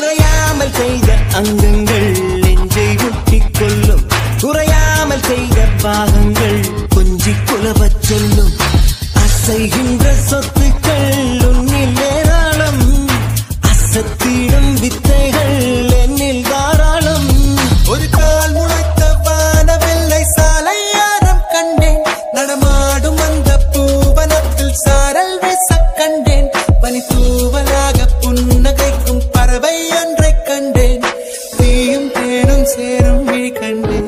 குறையாமல் செய்த அங்கங்கள் நெஞ்சை ஒட்டிக் கொள்ளும். குறையாமல் செய்த பாகங்கள் கொஞ்சி குலவச் சொல்லும். அசைகின்ற சொத்துக்கள் உன்னில் ஏராளம். அசத்திடும் வித்தைகள் என்னில் தாராளம். ஒரு கால் முளைத்த வானவெல்லை சாலையாரம் கண்டேன். நடமாடும் அந்த பூவனத்தில் சாரல் வீச கண்டேன். பனி தூ பேரும் கண்டே